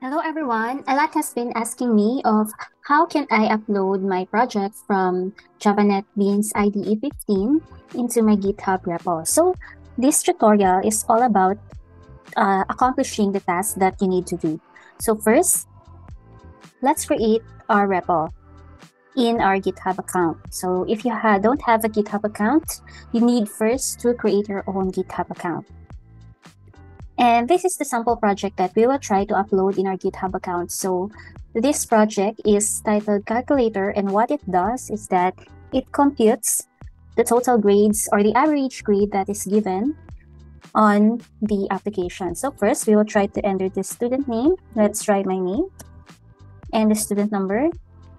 Hello everyone. A lot has been asking me of how can I upload my project from Java NetBeans IDE 15 into my GitHub repo. So this tutorial is all about uh, accomplishing the task that you need to do. So first, let's create our repo in our GitHub account. So if you ha don't have a GitHub account, you need first to create your own GitHub account. And this is the sample project that we will try to upload in our GitHub account. So this project is titled calculator and what it does is that it computes the total grades or the average grade that is given on the application. So first we will try to enter the student name. Let's try my name and the student number.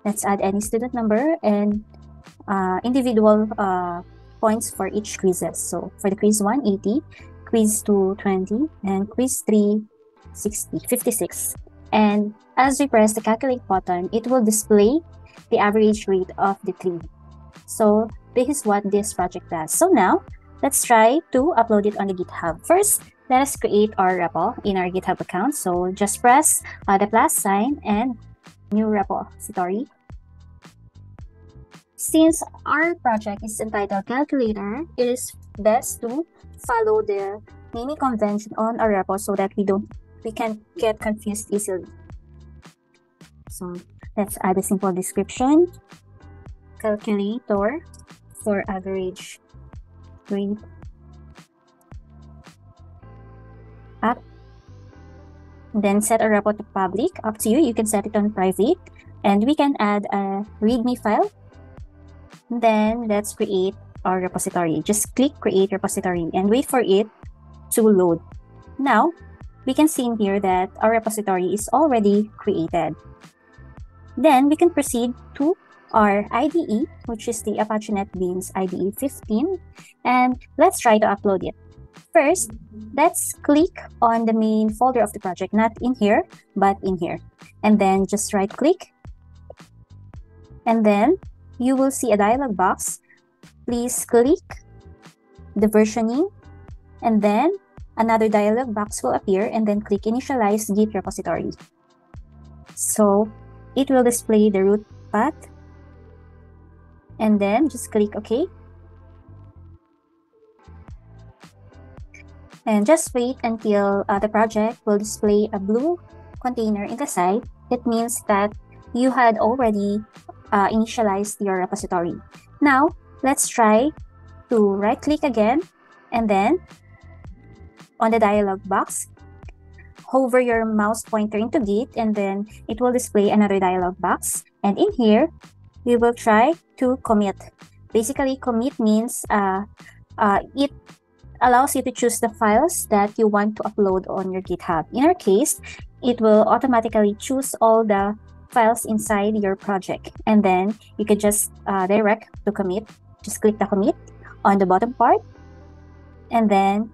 Let's add any student number and uh, individual uh, points for each quizzes. So for the quiz 1, 80, quiz 2, 20, and quiz 3, 60, 56. And as we press the calculate button, it will display the average rate of the three. So this is what this project does. So now, let's try to upload it on the GitHub. First, let us create our repo in our GitHub account. So just press uh, the plus sign and new repository. Since our project is entitled Calculator, it is best to follow the naming convention on our repo so that we don't we can get confused easily. So let's add a simple description. Calculator for average grade up then set a repo to public. Up to you. You can set it on private. And we can add a README file. Then let's create our repository. Just click create repository and wait for it to load. Now, we can see in here that our repository is already created. Then we can proceed to our IDE, which is the Apache NetBeans IDE 15, and let's try to upload it. First, let's click on the main folder of the project, not in here, but in here. And then just right click. And then you will see a dialog box. Please click the versioning. And then another dialog box will appear and then click initialize git repository. So it will display the root path. And then just click OK. And just wait until uh, the project will display a blue container in the side. It means that you had already uh, initialized your repository. Now, let's try to right click again and then on the dialog box, hover your mouse pointer into Git and then it will display another dialog box. And in here, we will try to commit. Basically, commit means uh, uh, it allows you to choose the files that you want to upload on your GitHub. In our case, it will automatically choose all the files inside your project. And then you can just uh, direct to commit. Just click the commit on the bottom part. And then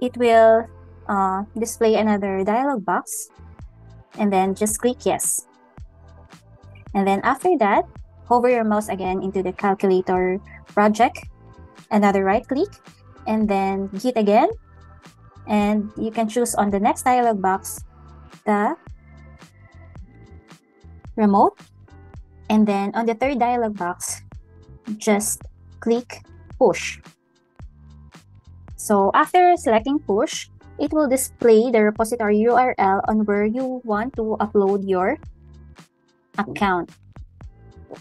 it will uh, display another dialog box. And then just click yes. And then after that, hover your mouse again into the calculator project. Another right click and then Git again. And you can choose on the next dialog box the remote. And then on the third dialog box, just click push. So after selecting push, it will display the repository URL on where you want to upload your account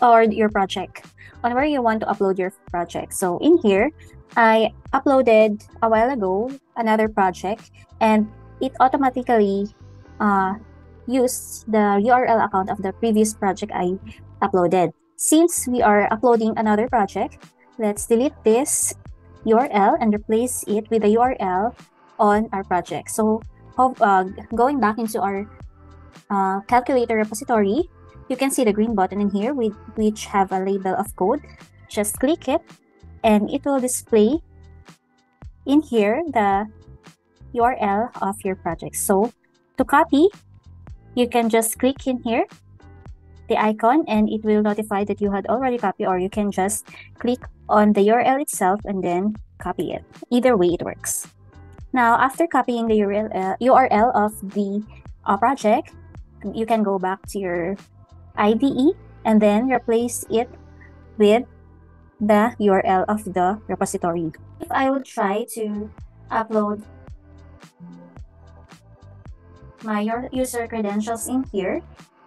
or your project on where you want to upload your project. So in here, I uploaded a while ago another project and it automatically uh, used the URL account of the previous project I uploaded. Since we are uploading another project, let's delete this URL and replace it with the URL on our project. So uh, going back into our uh, calculator repository, you can see the green button in here with, which have a label of code. Just click it and it will display in here the URL of your project. So to copy, you can just click in here, the icon, and it will notify that you had already copied, or you can just click on the URL itself and then copy it. Either way, it works. Now, after copying the URL, uh, URL of the uh, project, you can go back to your IDE and then replace it with the URL of the repository. If I would try to upload my user credentials in here,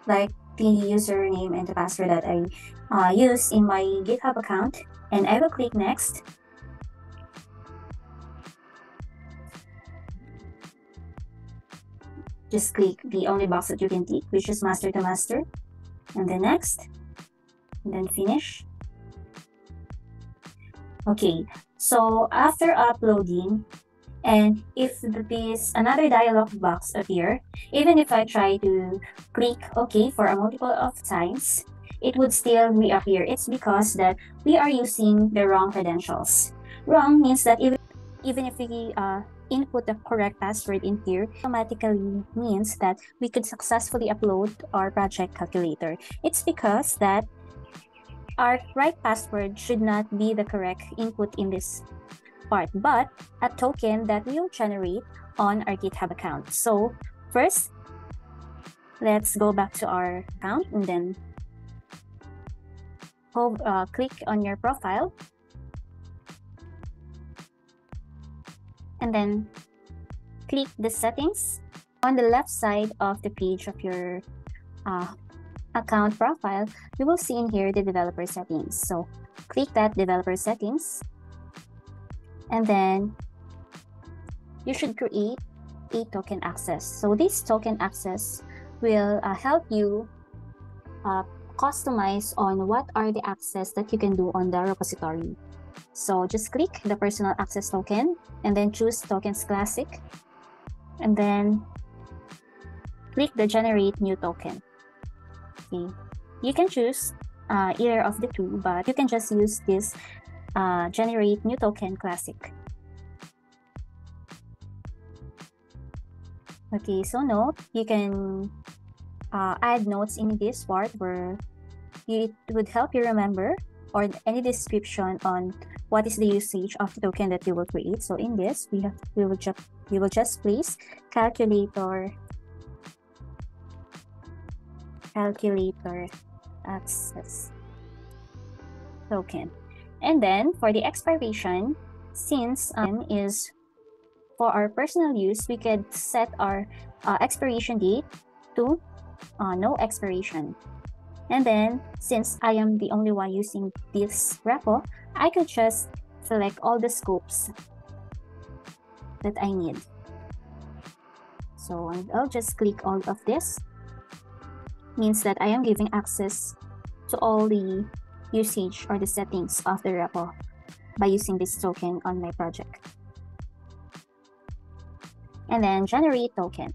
like the username and the password that I uh, use in my GitHub account, and I will click next. Just click the only box that you can tick, which is master to master, and then next, and then finish. Okay, so after uploading, and if this another dialog box appear, even if I try to click OK for a multiple of times, it would still reappear. It's because that we are using the wrong credentials. Wrong means that even, even if we uh, input the correct password in here automatically means that we could successfully upload our project calculator. It's because that our right password should not be the correct input in this part, but a token that we will generate on our GitHub account. So first, let's go back to our account and then hold, uh, click on your profile. And then click the settings. On the left side of the page of your uh, account profile, you will see in here the developer settings. So click that developer settings and then you should create a token access. So this token access will uh, help you uh, customize on what are the access that you can do on the repository. So just click the personal access token and then choose tokens classic and then click the generate new token. Okay. You can choose uh, either of the two, but you can just use this uh, generate new token classic. Okay, so note, you can uh, add notes in this part where it would help you remember or any description on what is the usage of the token that you will create. So in this, we have we will just we will just place calculator calculator access token. And then for the expiration, since um, is for our personal use, we could set our uh, expiration date to uh, no expiration. And then since I am the only one using this repo, I could just select all the scopes that I need. So I'll just click all of this. Means that I am giving access to all the usage or the settings of the repo by using this token on my project. And then generate token.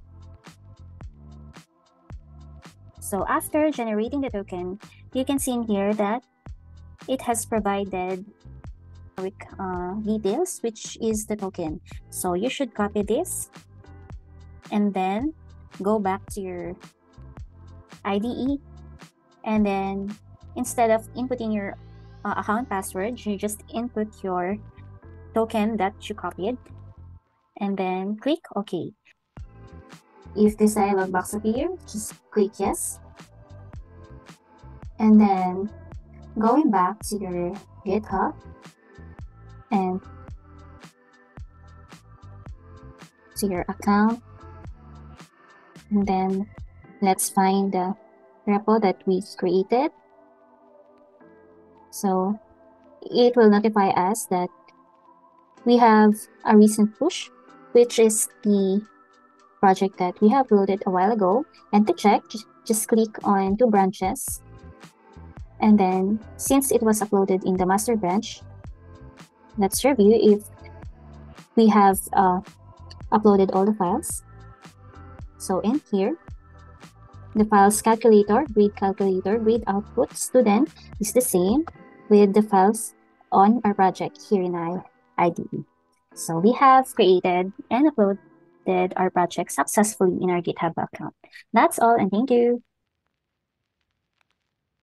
So after generating the token, you can see in here that it has provided uh, details, which is the token. So you should copy this and then go back to your IDE and then instead of inputting your uh, account password, you just input your token that you copied and then click OK. If this dialog box appears, just click yes. And then going back to your GitHub and to your account and then let's find the repo that we created so it will notify us that we have a recent push, which is the project that we have loaded a while ago. And to check, just click on two branches. And then since it was uploaded in the master branch, let's review if we have uh, uploaded all the files. So in here, the files calculator, grade calculator, grade output, student is the same with the files on our project here in IDE. So we have created and uploaded our project successfully in our GitHub account. That's all and thank you.